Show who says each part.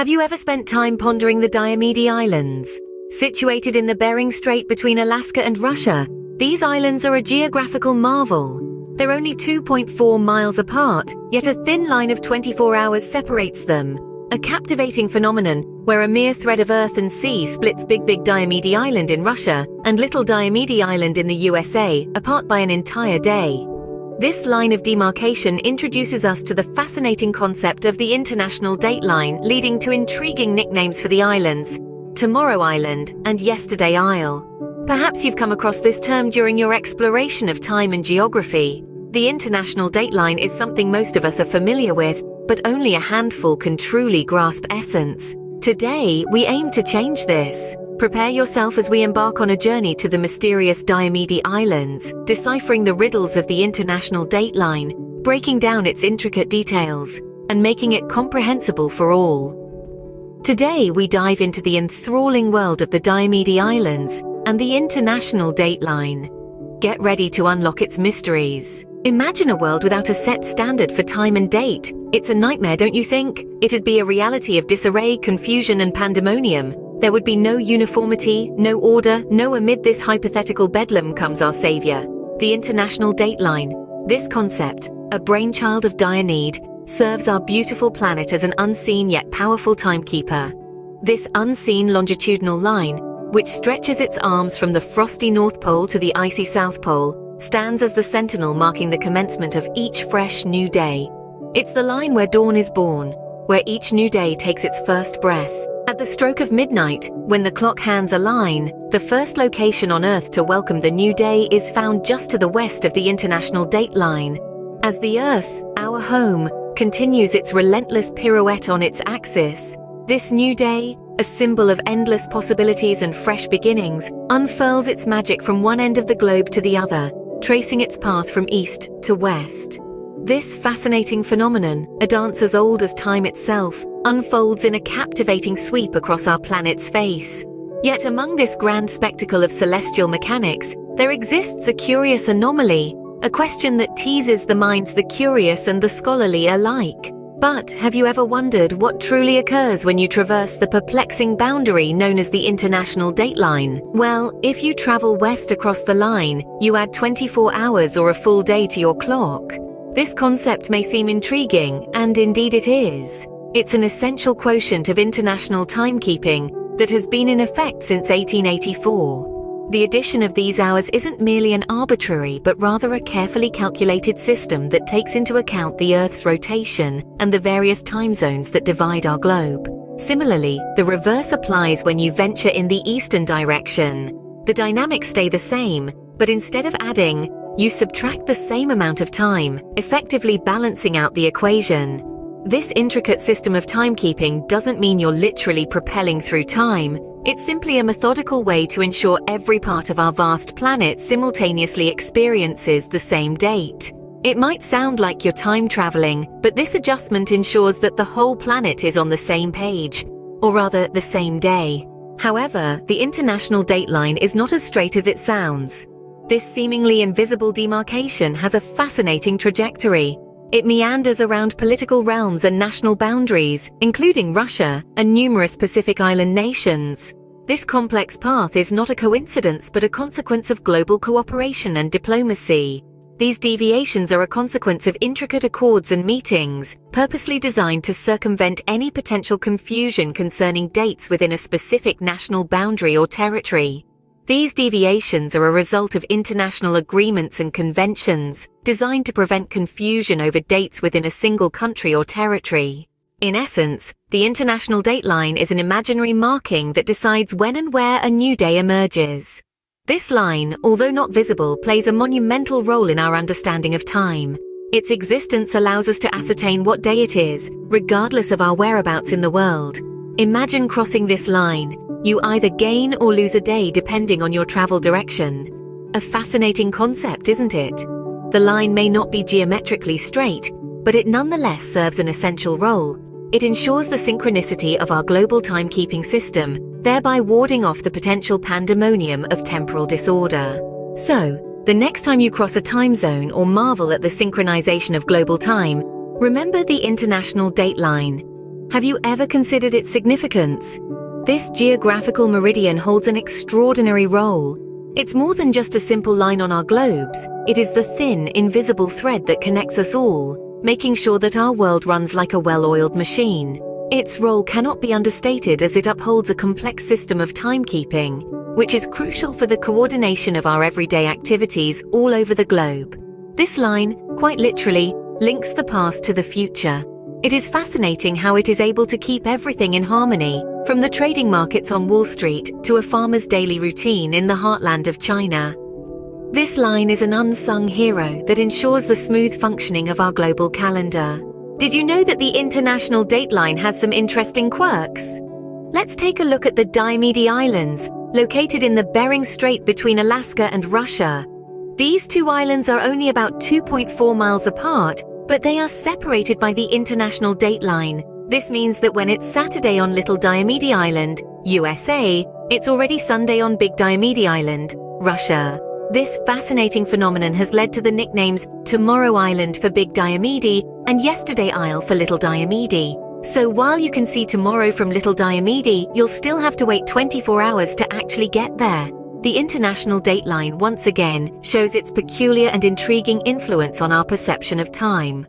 Speaker 1: Have you ever spent time pondering the Diomede Islands? Situated in the Bering Strait between Alaska and Russia, these islands are a geographical marvel. They're only 2.4 miles apart, yet a thin line of 24 hours separates them. A captivating phenomenon where a mere thread of earth and sea splits Big Big Diomede Island in Russia and Little Diomede Island in the USA apart by an entire day. This line of demarcation introduces us to the fascinating concept of the international dateline, leading to intriguing nicknames for the islands, Tomorrow Island and Yesterday Isle. Perhaps you've come across this term during your exploration of time and geography. The international dateline is something most of us are familiar with, but only a handful can truly grasp essence. Today, we aim to change this. Prepare yourself as we embark on a journey to the mysterious Diomede Islands, deciphering the riddles of the international dateline, breaking down its intricate details, and making it comprehensible for all. Today, we dive into the enthralling world of the Diomede Islands and the international dateline. Get ready to unlock its mysteries. Imagine a world without a set standard for time and date. It's a nightmare, don't you think? It'd be a reality of disarray, confusion, and pandemonium. There would be no uniformity, no order, no amid this hypothetical bedlam comes our savior. The International Dateline. This concept, a brainchild of Diomede, serves our beautiful planet as an unseen yet powerful timekeeper. This unseen longitudinal line, which stretches its arms from the frosty North Pole to the icy South Pole, stands as the sentinel marking the commencement of each fresh new day. It's the line where dawn is born, where each new day takes its first breath. At the stroke of midnight, when the clock hands align, the first location on Earth to welcome the new day is found just to the west of the International Dateline. As the Earth, our home, continues its relentless pirouette on its axis, this new day, a symbol of endless possibilities and fresh beginnings, unfurls its magic from one end of the globe to the other, tracing its path from east to west. This fascinating phenomenon, a dance as old as time itself, unfolds in a captivating sweep across our planet's face. Yet among this grand spectacle of celestial mechanics, there exists a curious anomaly, a question that teases the minds the curious and the scholarly alike. But have you ever wondered what truly occurs when you traverse the perplexing boundary known as the International Dateline? Well, if you travel west across the line, you add 24 hours or a full day to your clock. This concept may seem intriguing, and indeed it is. It's an essential quotient of international timekeeping that has been in effect since 1884. The addition of these hours isn't merely an arbitrary but rather a carefully calculated system that takes into account the Earth's rotation and the various time zones that divide our globe. Similarly, the reverse applies when you venture in the eastern direction. The dynamics stay the same, but instead of adding, you subtract the same amount of time, effectively balancing out the equation. This intricate system of timekeeping doesn't mean you're literally propelling through time. It's simply a methodical way to ensure every part of our vast planet simultaneously experiences the same date. It might sound like you're time traveling, but this adjustment ensures that the whole planet is on the same page, or rather the same day. However, the international dateline is not as straight as it sounds. This seemingly invisible demarcation has a fascinating trajectory. It meanders around political realms and national boundaries, including Russia and numerous Pacific Island nations. This complex path is not a coincidence but a consequence of global cooperation and diplomacy. These deviations are a consequence of intricate accords and meetings, purposely designed to circumvent any potential confusion concerning dates within a specific national boundary or territory. These deviations are a result of international agreements and conventions designed to prevent confusion over dates within a single country or territory. In essence, the International Dateline is an imaginary marking that decides when and where a new day emerges. This line, although not visible, plays a monumental role in our understanding of time. Its existence allows us to ascertain what day it is, regardless of our whereabouts in the world. Imagine crossing this line, you either gain or lose a day depending on your travel direction. A fascinating concept, isn't it? The line may not be geometrically straight, but it nonetheless serves an essential role. It ensures the synchronicity of our global timekeeping system, thereby warding off the potential pandemonium of temporal disorder. So, the next time you cross a time zone or marvel at the synchronization of global time, remember the international dateline Have you ever considered its significance? This geographical meridian holds an extraordinary role. It's more than just a simple line on our globes, it is the thin, invisible thread that connects us all, making sure that our world runs like a well-oiled machine. Its role cannot be understated as it upholds a complex system of timekeeping, which is crucial for the coordination of our everyday activities all over the globe. This line, quite literally, links the past to the future. It is fascinating how it is able to keep everything in harmony, from the trading markets on Wall Street to a farmer's daily routine in the heartland of China. This line is an unsung hero that ensures the smooth functioning of our global calendar. Did you know that the International Dateline has some interesting quirks? Let's take a look at the Diomede Islands, located in the Bering Strait between Alaska and Russia. These two islands are only about 2.4 miles apart, but they are separated by the International Dateline. This means that when it's Saturday on Little Diomede Island, USA, it's already Sunday on Big Diomede Island, Russia. This fascinating phenomenon has led to the nicknames Tomorrow Island for Big Diomede and Yesterday Isle for Little Diomede. So while you can see tomorrow from Little Diomede, you'll still have to wait 24 hours to actually get there. The International Dateline once again shows its peculiar and intriguing influence on our perception of time.